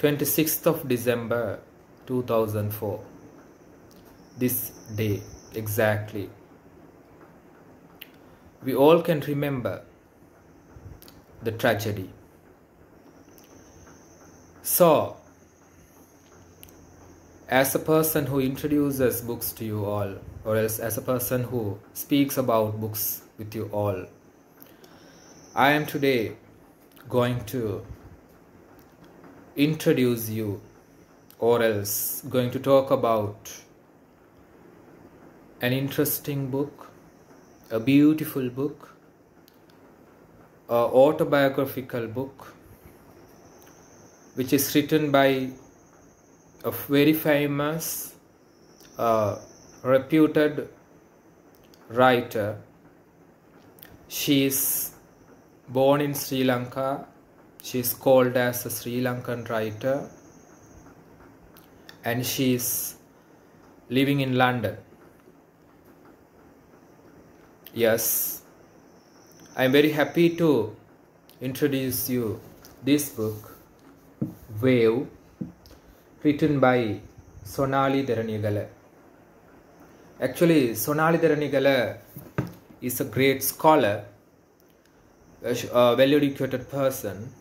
26th of December 2004. This day exactly. We all can remember the tragedy. So, as a person who introduces books to you all, or else as a person who speaks about books with you all, I am today going to introduce you, or else going to talk about an interesting book, a beautiful book, a autobiographical book, which is written by a very famous, uh, reputed writer. She is born in Sri Lanka. She is called as a Sri Lankan writer, and she is living in London. Yes, I am very happy to introduce you this book, Wave, written by Sonali Deraniyagala. Actually, Sonali Deraniyagala is a great scholar, a well educated person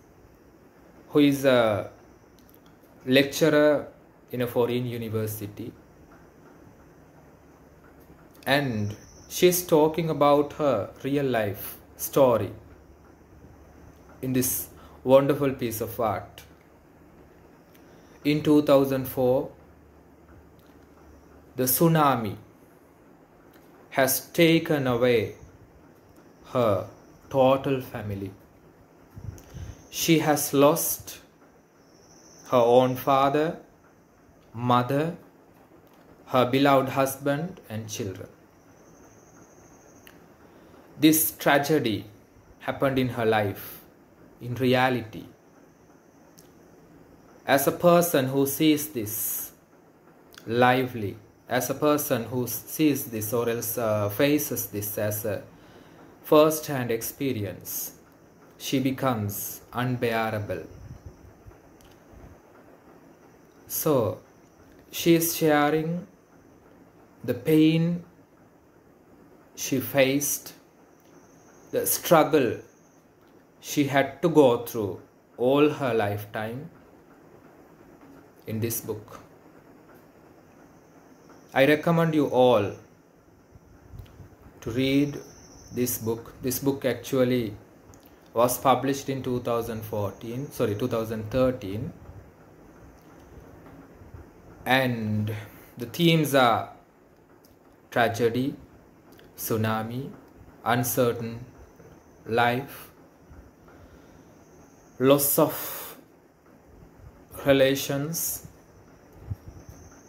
who is a lecturer in a foreign university. And she's talking about her real life story in this wonderful piece of art. In 2004, the tsunami has taken away her total family. She has lost her own father, mother, her beloved husband, and children. This tragedy happened in her life, in reality. As a person who sees this lively, as a person who sees this or else uh, faces this as a first hand experience, she becomes unbearable. So, she is sharing the pain she faced, the struggle she had to go through all her lifetime in this book. I recommend you all to read this book. This book actually was published in 2014, sorry, 2013, and the themes are tragedy, tsunami, uncertain life, loss of relations,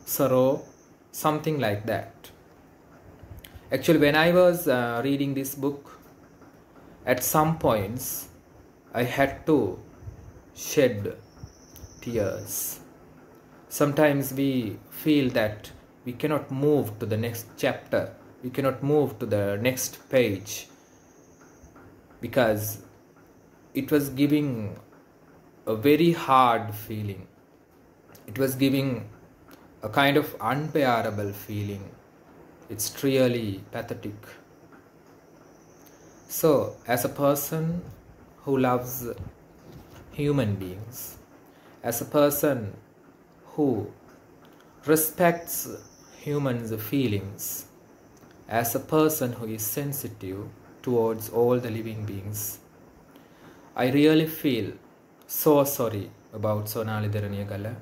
sorrow, something like that. Actually, when I was uh, reading this book, at some points I had to shed tears. Sometimes we feel that we cannot move to the next chapter, we cannot move to the next page because it was giving a very hard feeling. It was giving a kind of unbearable feeling. It's really pathetic. So, as a person who loves human beings, as a person who respects humans' feelings, as a person who is sensitive towards all the living beings, I really feel so sorry about Sonali Deraniyagala